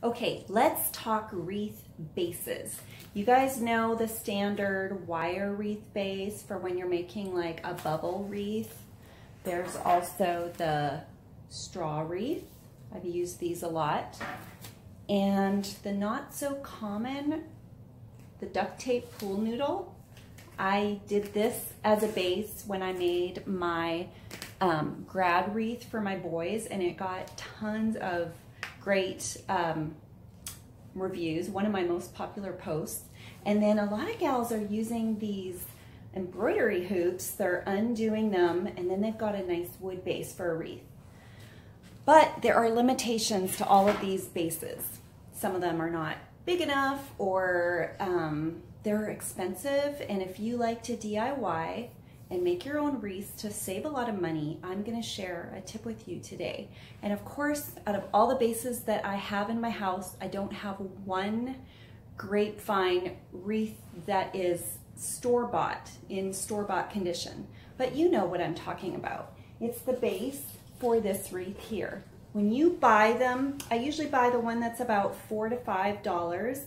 Okay, let's talk wreath bases. You guys know the standard wire wreath base for when you're making like a bubble wreath. There's also the straw wreath. I've used these a lot. And the not so common, the duct tape pool noodle. I did this as a base when I made my um, grad wreath for my boys and it got tons of great um, reviews, one of my most popular posts. And then a lot of gals are using these embroidery hoops, they're undoing them, and then they've got a nice wood base for a wreath. But there are limitations to all of these bases. Some of them are not big enough or um, they're expensive. And if you like to DIY, and make your own wreaths to save a lot of money, I'm gonna share a tip with you today. And of course, out of all the bases that I have in my house, I don't have one grapevine wreath that is store-bought, in store-bought condition. But you know what I'm talking about. It's the base for this wreath here. When you buy them, I usually buy the one that's about four to five dollars.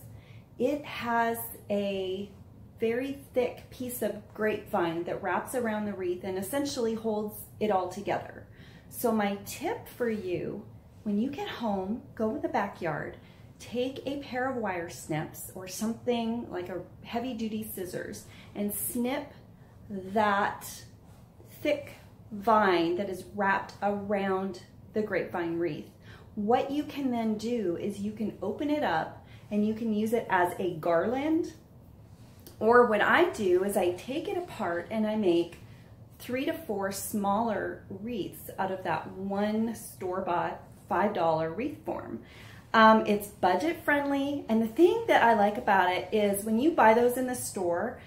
It has a very thick piece of grapevine that wraps around the wreath and essentially holds it all together. So my tip for you, when you get home, go to the backyard, take a pair of wire snips or something like a heavy duty scissors and snip that thick vine that is wrapped around the grapevine wreath. What you can then do is you can open it up and you can use it as a garland or what I do is I take it apart and I make three to four smaller wreaths out of that one store-bought $5 wreath form. Um, it's budget friendly and the thing that I like about it is when you buy those in the store,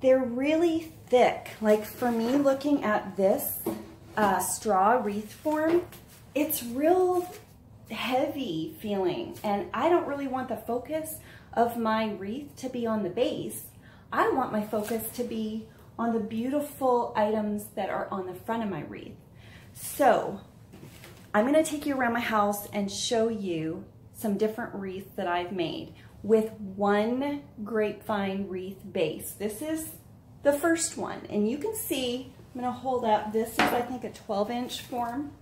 they're really thick. Like for me looking at this uh, straw wreath form, it's real heavy feeling and I don't really want the focus of my wreath to be on the base. I want my focus to be on the beautiful items that are on the front of my wreath. So I'm gonna take you around my house and show you some different wreaths that I've made with one grapevine wreath base. This is the first one, and you can see, I'm gonna hold up, this is I think a 12 inch form.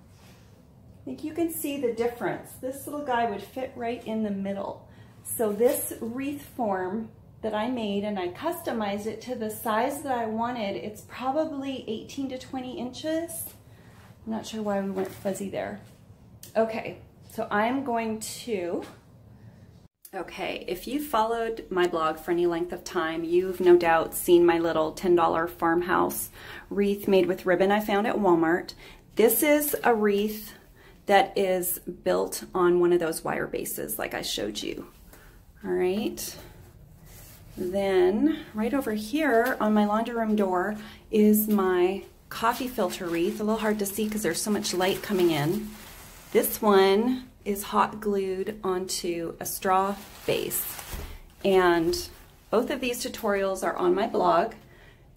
I think you can see the difference. This little guy would fit right in the middle. So this wreath form that I made and I customized it to the size that I wanted. It's probably 18 to 20 inches. I'm not sure why we went fuzzy there. Okay, so I'm going to, okay, if you followed my blog for any length of time, you've no doubt seen my little $10 farmhouse wreath made with ribbon I found at Walmart. This is a wreath that is built on one of those wire bases like I showed you. All right. Then right over here on my laundry room door is my coffee filter wreath. A little hard to see because there's so much light coming in. This one is hot glued onto a straw base. And both of these tutorials are on my blog.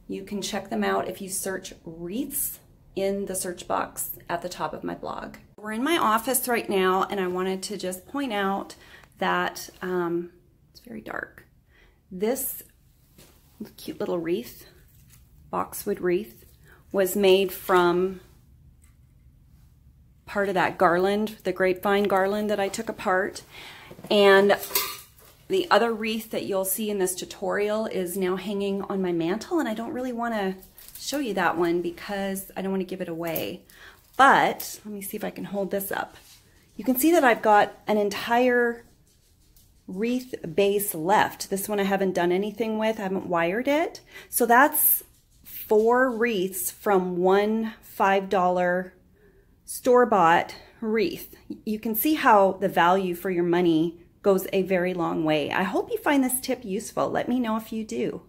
You can check them out if you search wreaths in the search box at the top of my blog. We're in my office right now and I wanted to just point out that um, it's very dark. This cute little wreath, boxwood wreath, was made from part of that garland, the grapevine garland that I took apart. And the other wreath that you'll see in this tutorial is now hanging on my mantle and I don't really want to show you that one because I don't want to give it away. But let me see if I can hold this up. You can see that I've got an entire wreath base left. This one I haven't done anything with. I haven't wired it. So that's four wreaths from one $5 store-bought wreath. You can see how the value for your money goes a very long way. I hope you find this tip useful. Let me know if you do.